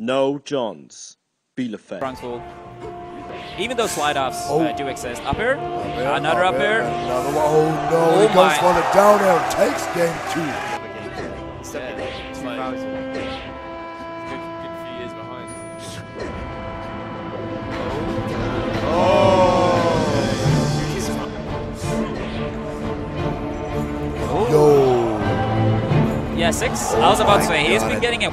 No Johns. Bielefeld. Front full. Even though slide offs Oh. uh, do exist. Up here, There, another up here. Another one. Oh no, Oh he goes for the down air. Takes game two. Yo. Yeah, Sixx. Oh I was about to say he's been getting it.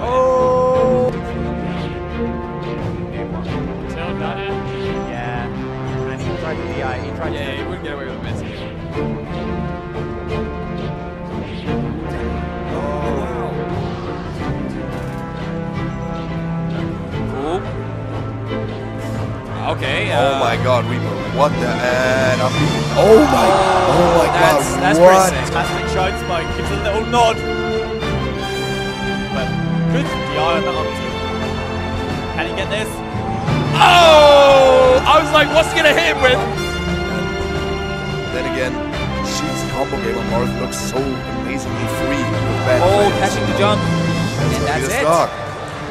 Oh. Yeah. And he tried to DI. Uh, he tried Yeah, to. he wouldn't get away with a miss. Okay. Oh uh, my God, we what the and up. Oh my. Oh my that's, God. That's what? pretty sick. Fantastic shine spike. Gives a little nod. But good DI on the up two. Can he get this? Oh! I was like, what's he gonna hit him with? Then again, Sheik's combo game on Marth looks so amazingly free. bad Oh, plays. catching the jump. That's And that's it. start.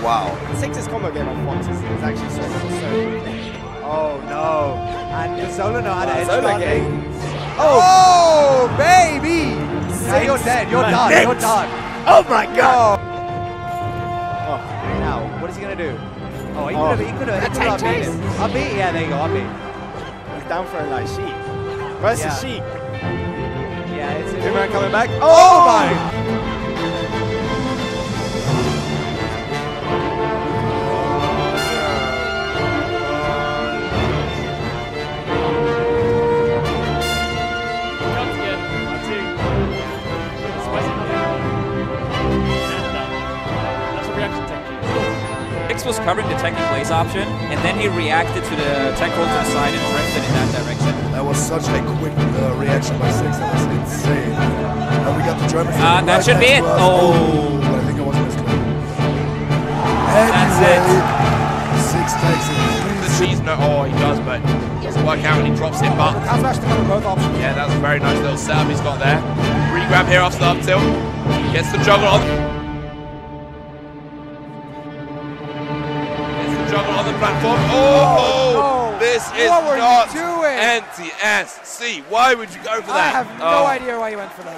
Wow. Sixx's combo game on Fox is, is actually so, so Oh no. And Zola know how to edge Zola guard game. it. Oh, baby! Yeah, you're dead. You're done. You're done. Oh my god! Oh, now, what is he gonna do? Oh, he could have, oh. he could have, he could have beat him. I'll beat, yeah, there you go, I'll beat. He's down for a nice sheep. Versus Yeah. sheep. Yeah, it's Boomerang coming back. Oh, oh my! Technique. Sixx was covering the tech technical blaze option, and then he reacted to the tech roll to the side and drifted in that direction. That was such a quick uh, reaction by Sixx. That was insane. And we got the German. Ah, flag that should be it. to. Oh. but I think it was a misclick. That's Anyway, Sixx takes it. The cheese no, oh, he does, but it doesn't work out when he drops it. But House smash to cover both options. yeah, that's a very nice little setup he's got there. Re-grab here off the up tilt. Gets the juggle on. The juggle on the platform. Oh, no. this is What were you not doing? anti-SC. Why would you go for that? I have no Oh. idea why you went for that.